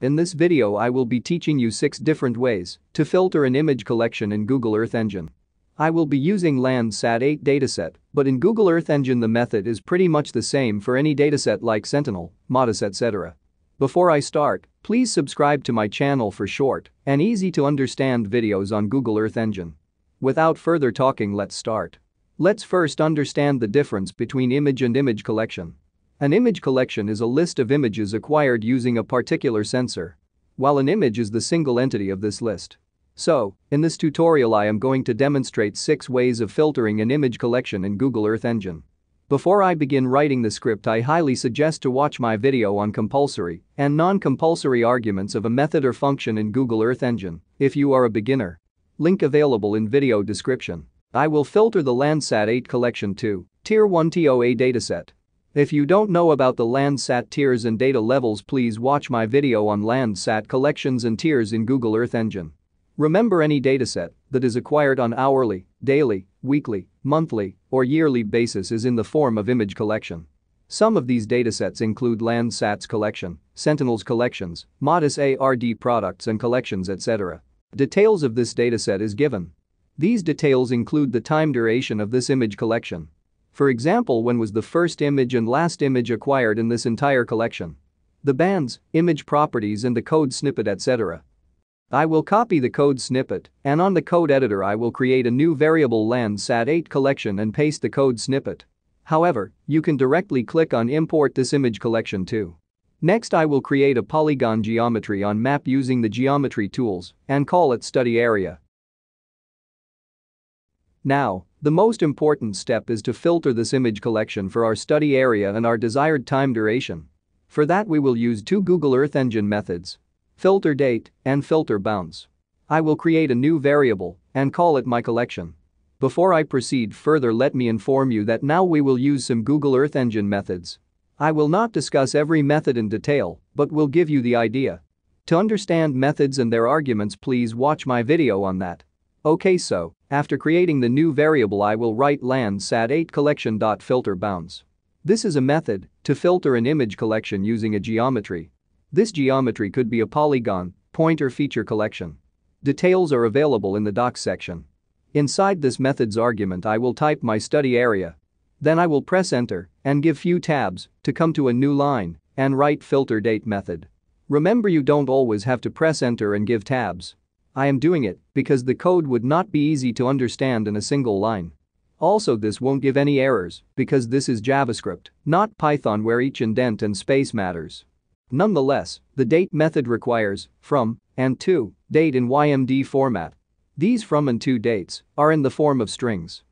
In this video I will be teaching you 6 different ways to filter an image collection in Google Earth Engine. I will be using Landsat 8 dataset, but in Google Earth Engine the method is pretty much the same for any dataset like Sentinel, MODIS etc. Before I start, please subscribe to my channel for short and easy to understand videos on Google Earth Engine. Without further talking let's start. Let's first understand the difference between image and image collection. An image collection is a list of images acquired using a particular sensor, while an image is the single entity of this list. So, in this tutorial I am going to demonstrate 6 ways of filtering an image collection in Google Earth Engine. Before I begin writing the script I highly suggest to watch my video on compulsory and non-compulsory arguments of a method or function in Google Earth Engine if you are a beginner. Link available in video description. I will filter the Landsat 8 collection to Tier 1 TOA dataset if you don't know about the Landsat tiers and data levels please watch my video on Landsat collections and tiers in Google Earth Engine. Remember any dataset that is acquired on hourly, daily, weekly, monthly, or yearly basis is in the form of image collection. Some of these datasets include Landsat's collection, Sentinel's collections, MODIS ARD products and collections etc. Details of this dataset is given. These details include the time duration of this image collection, for example when was the first image and last image acquired in this entire collection. The bands, image properties and the code snippet etc. I will copy the code snippet and on the code editor I will create a new variable Landsat 8 collection and paste the code snippet. However, you can directly click on import this image collection too. Next I will create a polygon geometry on map using the geometry tools and call it study area. Now, the most important step is to filter this image collection for our study area and our desired time duration. For that we will use two Google Earth Engine methods. Filter date and filter bounds. I will create a new variable and call it my collection. Before I proceed further let me inform you that now we will use some Google Earth Engine methods. I will not discuss every method in detail, but will give you the idea. To understand methods and their arguments please watch my video on that. Okay so, after creating the new variable I will write landsat8 collection.filter bounds. This is a method to filter an image collection using a geometry. This geometry could be a polygon, point or feature collection. Details are available in the docs section. Inside this method's argument I will type my study area. Then I will press enter and give few tabs to come to a new line and write filter date method. Remember you don't always have to press enter and give tabs. I am doing it because the code would not be easy to understand in a single line. Also this won't give any errors because this is JavaScript, not Python where each indent and space matters. Nonetheless, the date method requires from and to date in YMD format. These from and to dates are in the form of strings.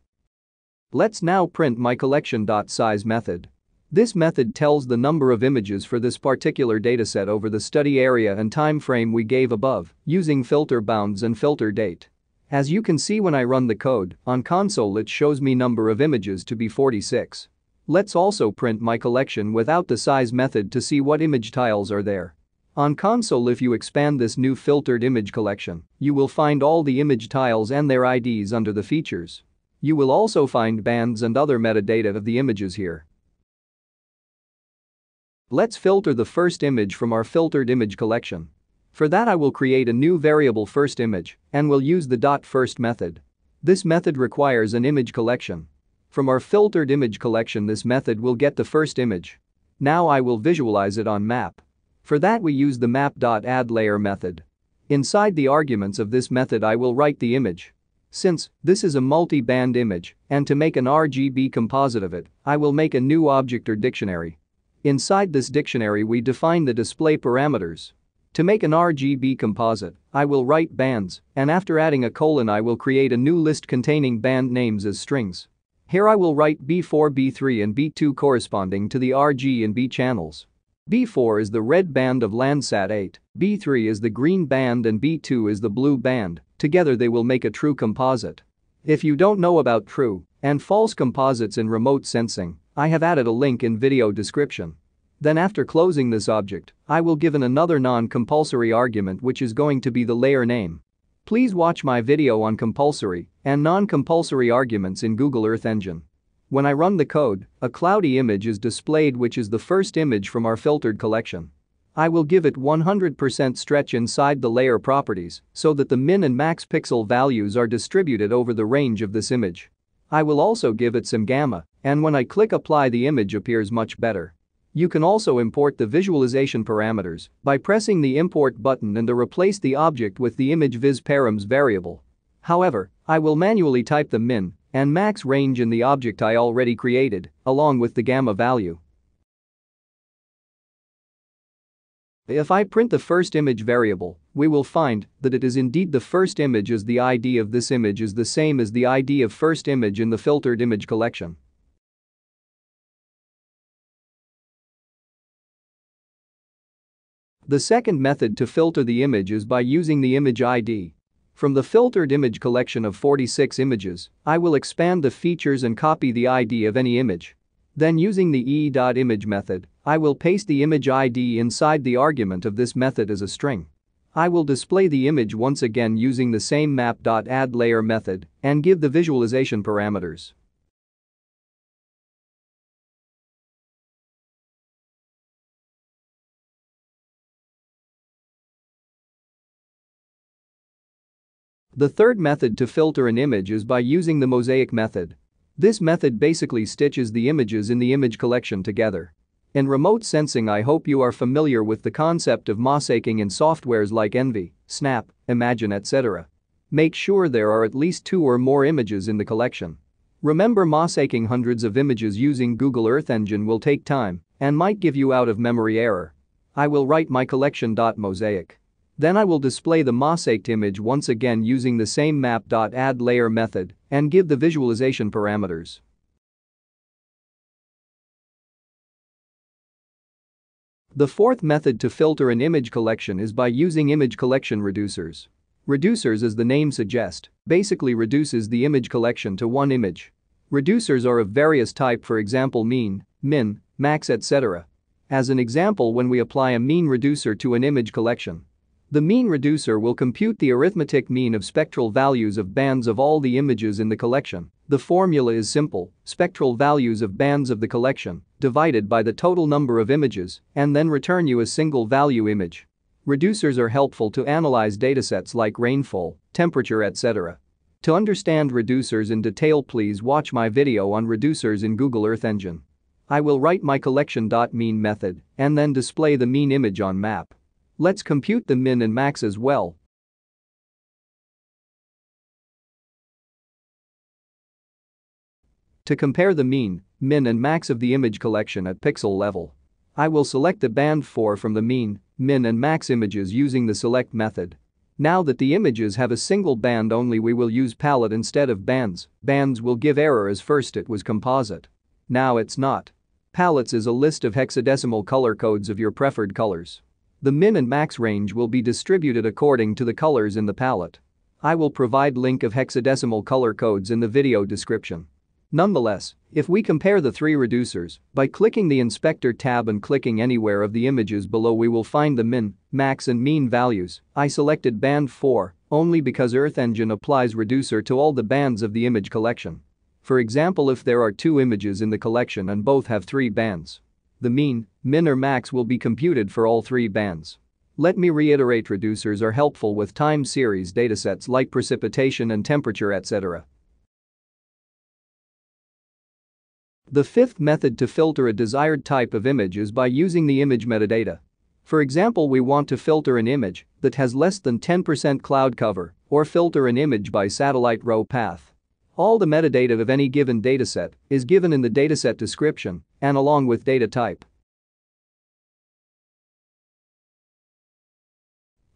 Let's now print my collection.size method. This method tells the number of images for this particular dataset over the study area and time frame we gave above using filter bounds and filter date. As you can see when I run the code, on console it shows me number of images to be 46. Let's also print my collection without the size method to see what image tiles are there. On console if you expand this new filtered image collection, you will find all the image tiles and their IDs under the features. You will also find bands and other metadata of the images here. Let's filter the first image from our filtered image collection. For that I will create a new variable first image and will use the dot first method. This method requires an image collection. From our filtered image collection this method will get the first image. Now I will visualize it on map. For that we use the map.addLayer method. Inside the arguments of this method I will write the image. Since this is a multi-band image and to make an RGB composite of it, I will make a new object or dictionary Inside this dictionary we define the display parameters. To make an RGB composite, I will write bands, and after adding a colon I will create a new list containing band names as strings. Here I will write B4, B3 and B2 corresponding to the RG and B channels. B4 is the red band of Landsat 8, B3 is the green band and B2 is the blue band, together they will make a true composite. If you don't know about true and false composites in remote sensing, I have added a link in video description. Then after closing this object, I will give an another non-compulsory argument which is going to be the layer name. Please watch my video on compulsory and non-compulsory arguments in Google Earth Engine. When I run the code, a cloudy image is displayed which is the first image from our filtered collection. I will give it 100% stretch inside the layer properties so that the min and max pixel values are distributed over the range of this image. I will also give it some gamma, and when I click apply the image appears much better. You can also import the visualization parameters by pressing the import button and to replace the object with the image viz params variable. However, I will manually type the min and max range in the object I already created, along with the gamma value. If I print the first image variable, we will find that it is indeed the first image as the ID of this image is the same as the ID of first image in the filtered image collection. The second method to filter the image is by using the image ID. From the filtered image collection of 46 images, I will expand the features and copy the ID of any image. Then using the ee.image method, I will paste the image ID inside the argument of this method as a string. I will display the image once again using the same map.addLayer method and give the visualization parameters. The third method to filter an image is by using the mosaic method. This method basically stitches the images in the image collection together. In remote sensing I hope you are familiar with the concept of mosaicing in softwares like ENVI, Snap, Imagine etc. Make sure there are at least two or more images in the collection. Remember mosaicing hundreds of images using Google Earth Engine will take time and might give you out of memory error. I will write my collection.mosaic. Then I will display the mosaiced image once again using the same map.addLayer method and give the visualization parameters. The fourth method to filter an image collection is by using image collection reducers. Reducers as the name suggests, basically reduces the image collection to one image. Reducers are of various type for example mean, min, max etc. As an example when we apply a mean reducer to an image collection. The mean reducer will compute the arithmetic mean of spectral values of bands of all the images in the collection. The formula is simple, spectral values of bands of the collection divided by the total number of images and then return you a single value image. Reducers are helpful to analyze datasets like rainfall, temperature etc. To understand reducers in detail please watch my video on reducers in Google Earth Engine. I will write my collection.mean method and then display the mean image on map. Let's compute the min and max as well To compare the mean, min and max of the image collection at pixel level. I will select the band 4 from the mean, min and max images using the select method. Now that the images have a single band only we will use palette instead of bands, bands will give error as first it was composite. Now it's not. Palettes is a list of hexadecimal color codes of your preferred colors. The min and max range will be distributed according to the colors in the palette. I will provide link of hexadecimal color codes in the video description. Nonetheless, if we compare the three reducers, by clicking the Inspector tab and clicking anywhere of the images below we will find the min, max and mean values. I selected band 4 only because Earth Engine applies reducer to all the bands of the image collection. For example if there are two images in the collection and both have three bands. The mean, min or max will be computed for all three bands. Let me reiterate reducers are helpful with time series datasets like precipitation and temperature etc. The fifth method to filter a desired type of image is by using the image metadata. For example we want to filter an image that has less than 10% cloud cover or filter an image by satellite row path. All the metadata of any given dataset is given in the dataset description and along with data type.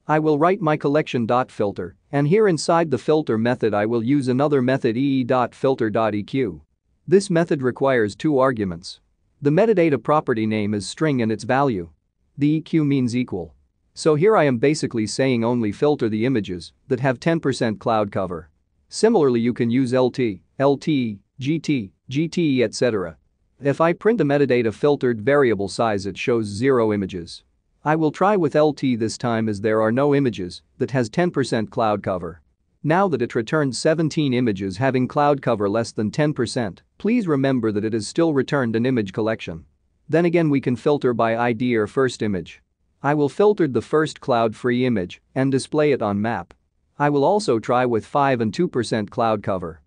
I will write my collection.filter and here inside the filter method I will use another method ee.filter.eq. This method requires two arguments. The metadata property name is string and its value. The EQ means equal. So here I am basically saying only filter the images that have 10% cloud cover. Similarly you can use LT, LTE, GT, GTE etc. If I print the metadata filtered variable size it shows 0 images. I will try with LT this time as there are no images that has 10% cloud cover. Now that it returned 17 images having cloud cover less than 10%, please remember that it has still returned an image collection. Then again we can filter by ID or first image. I will filter the first cloud-free image and display it on map. I will also try with 5 and 2% cloud cover.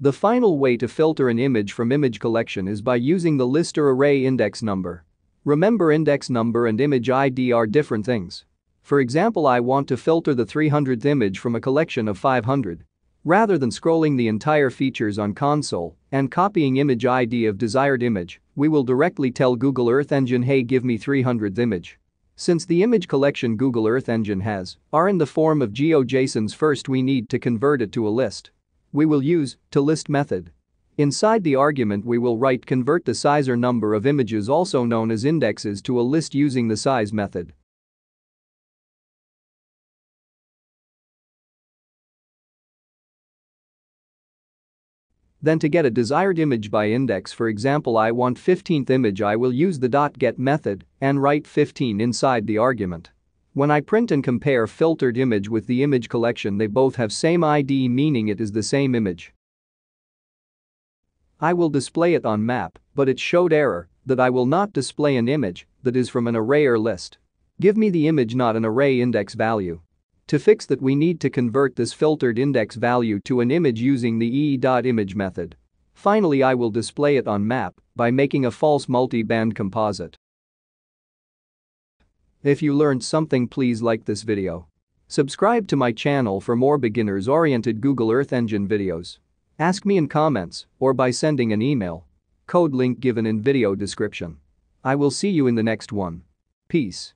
The final way to filter an image from image collection is by using the lister array index number. Remember index number and image ID are different things. For example I want to filter the 300th image from a collection of 500. Rather than scrolling the entire features on console and copying image ID of desired image, we will directly tell Google Earth Engine hey give me 300th image. Since the image collection Google Earth Engine has are in the form of GeoJSONs first we need to convert it to a list. We will use toList method. Inside the argument we will write convert the size or number of images also known as indexes to a list using the size method. Then to get a desired image by index for example I want 15th image I will use the dot .get method and write 15 inside the argument. When I print and compare filtered image with the image collection they both have same ID meaning it is the same image. I will display it on map, but it showed error that I will not display an image that is from an array or list. Give me the image not an array index value. To fix that we need to convert this filtered index value to an image using the ee.image method. Finally I will display it on map by making a false multi-band composite. If you learned something please like this video. Subscribe to my channel for more beginners-oriented Google Earth Engine videos. Ask me in comments or by sending an email. Code link given in video description. I will see you in the next one. Peace.